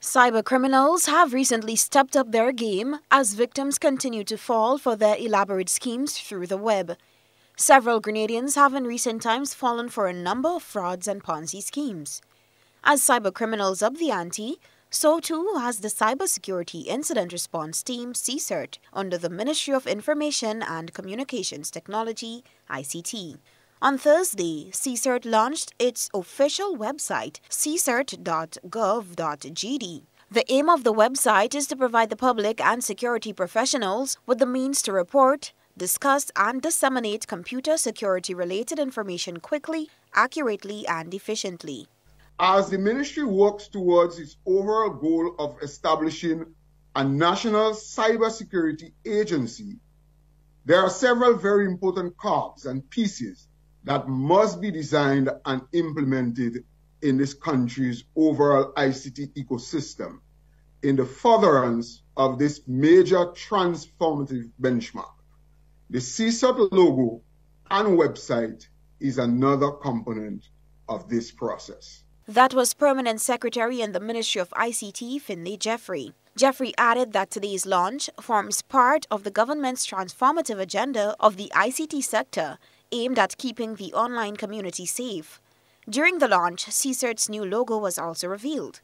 Cyber criminals have recently stepped up their game as victims continue to fall for their elaborate schemes through the web. Several Grenadians have in recent times fallen for a number of frauds and Ponzi schemes. As cyber criminals up the ante, so too has the Cybersecurity Incident Response Team CSIRT under the Ministry of Information and Communications Technology ICT. On Thursday, CSIRT launched its official website, csirt.gov.gd. The aim of the website is to provide the public and security professionals with the means to report, discuss, and disseminate computer security related information quickly, accurately, and efficiently. As the ministry works towards its overall goal of establishing a national cybersecurity agency, there are several very important cogs and pieces that must be designed and implemented in this country's overall ICT ecosystem in the furtherance of this major transformative benchmark. The CSIRT logo and website is another component of this process. That was Permanent Secretary in the Ministry of ICT, Finlay Jeffrey. Jeffrey added that today's launch forms part of the government's transformative agenda of the ICT sector aimed at keeping the online community safe. During the launch, CSIRT's new logo was also revealed.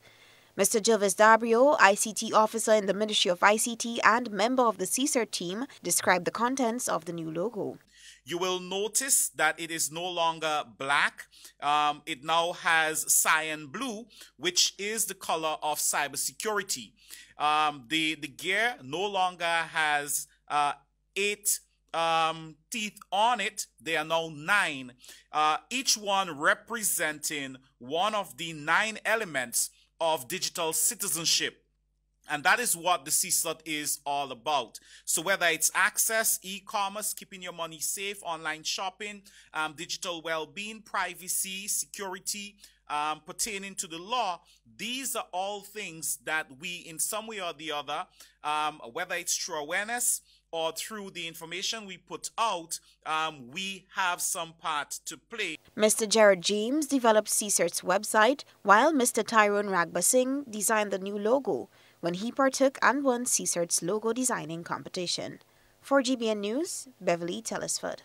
Mr. Jervis Dabrio, ICT officer in the Ministry of ICT and member of the CSIRT team, described the contents of the new logo. You will notice that it is no longer black. Um, it now has cyan blue, which is the color of cybersecurity. Um, the, the gear no longer has uh, eight um, teeth on it. They are now nine, uh, each one representing one of the nine elements of digital citizenship. And that is what the CSIRT is all about. So whether it's access, e-commerce, keeping your money safe, online shopping, um, digital well-being, privacy, security, um, pertaining to the law, these are all things that we, in some way or the other, um, whether it's through awareness, or through the information we put out, um, we have some part to play. Mr. Jared James developed CSIRT's website, while Mr. Tyrone Ragbasing designed the new logo when he partook and won CSIRT's logo designing competition. For GBN News, Beverly Telesford.